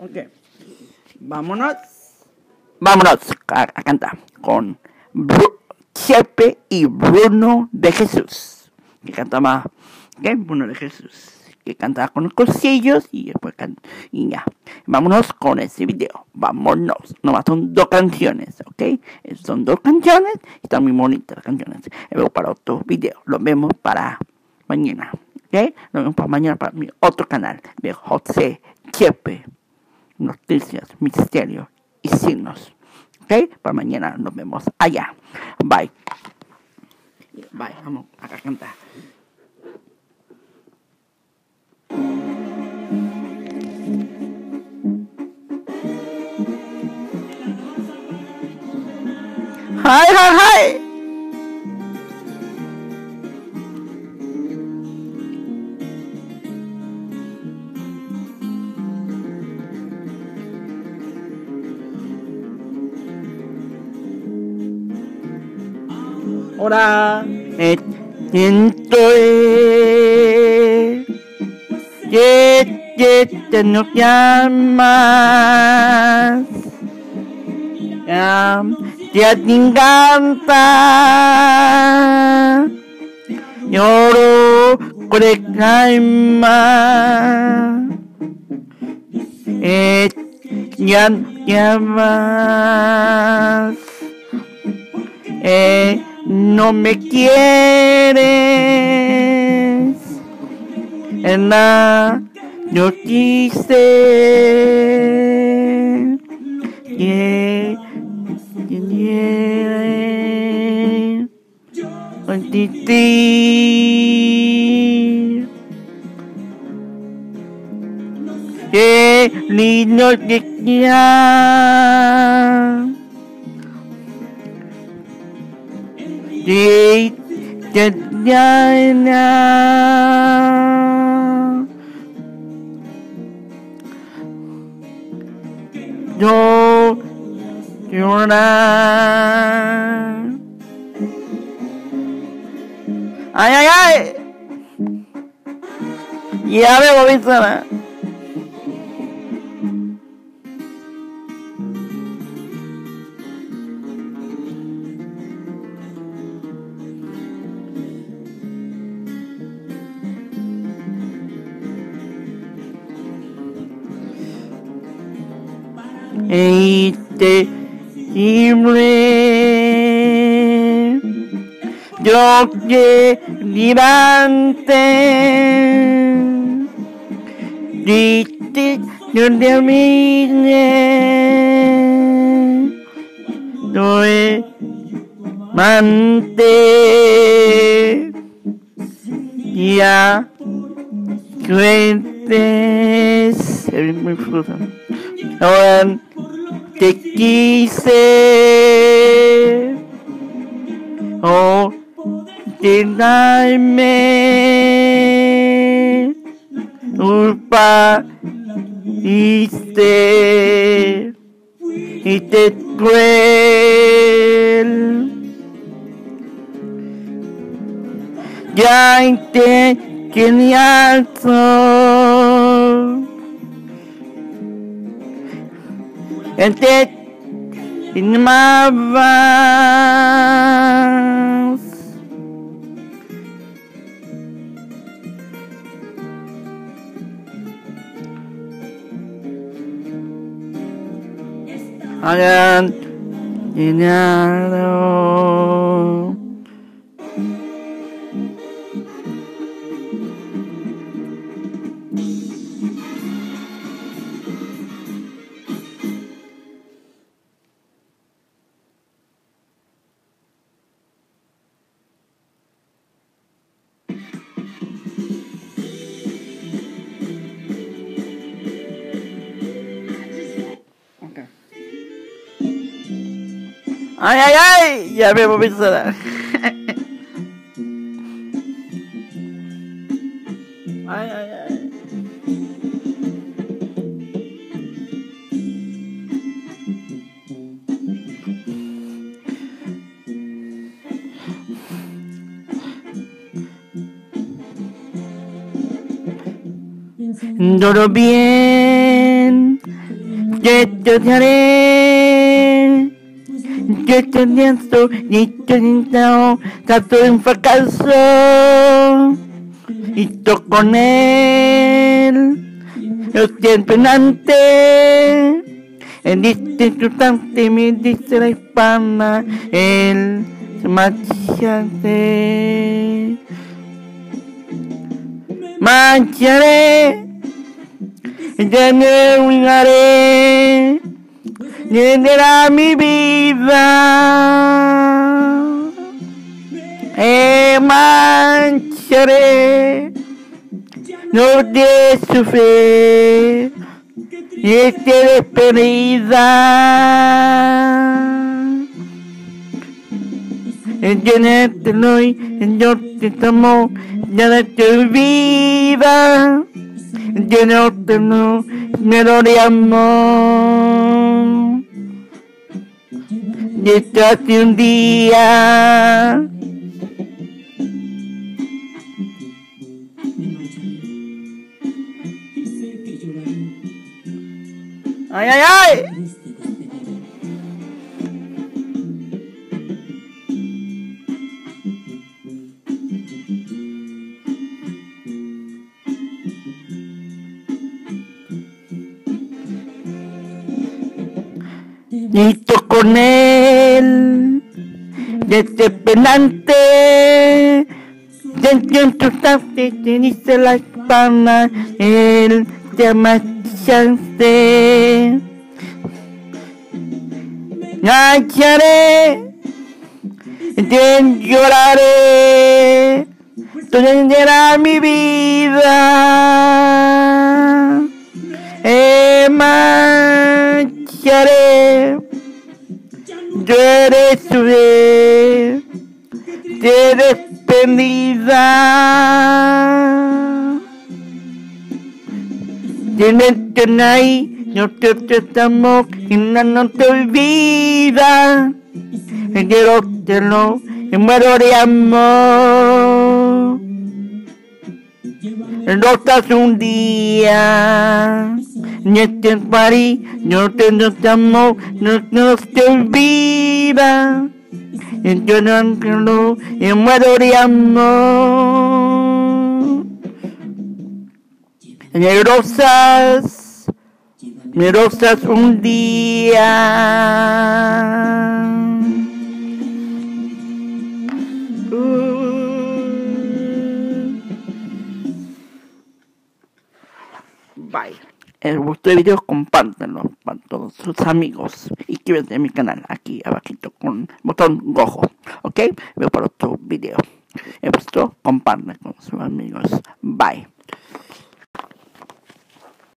Ok. Vámonos. Vámonos a, a cantar con Bru Chepe y Bruno de Jesús. Que cantaba, ¿qué? Bruno de Jesús. Que cantaba con los cosillos y después can y ya. Vámonos con ese video. Vámonos. Nomás son dos canciones, ¿ok? Son dos canciones y están muy bonitas las canciones. Luego para otro video. Lo vemos para mañana. ¿Ok? Nos vemos para mañana para mi otro canal de José Chepe. Noticias, misterios y signos. ¿Ok? Para mañana nos vemos allá. Bye. Bye. Vamos a cantar. Hi, hi, hi. Ahora siento que, que te no llamas. Ya, ya te encanta. Lloro con el calma. Eh, ya llamas. Eh, no me quieres. En la yo quise quiere ti que lindo que quiera Di Jadiana Yo Llora Ay ay ay. Ya me voy sana Irreversible. Yo que dirante. Dite yo de mine. Doe mante. Ya. Cuentes. Es muy fruta. Ahora te quise. Oh darme culpa diste y te cruel. Ya te quería Entet in my mouth. Again, in your Ay, ay, ay, ya me voy a sonar. Ay, ay, ay. Todo bien, Yo estudiaré. Yo estudiando y estudiando, de un fracaso. Y toco con él. Yo siempre antes. En este instante me dice la hispana, el marchante. Marcharé, ya me olvidaré, llenará mi vida. Eh, marcharé, no de sufrir y este despedida. Llénatelo y yo te amo, ya de tu vida. Llénatelo, me lo amo. De toque un día. ¡Ay, ay, ay! Listo con él, desesperante, dentro en tu te dice la hispana, él te marchaste. Marcharé, te lloraré, tú tendrás mi vida. Eh, marcharé, yo eres tu Que ahí, no te tratamos y no, no te olvida. Quiero te lo y muero de amor. No estás un día, ni este París, no te amo, no, no te olvida. Yo no y muero de amor. Negrosas, negrosas un día. Bye. El gusto de video, compártanlo para todos sus amigos. Y quédate en mi canal aquí abajito con botón rojo. ¿Ok? Veo para otro video. El gusto, compartan con sus amigos. Bye.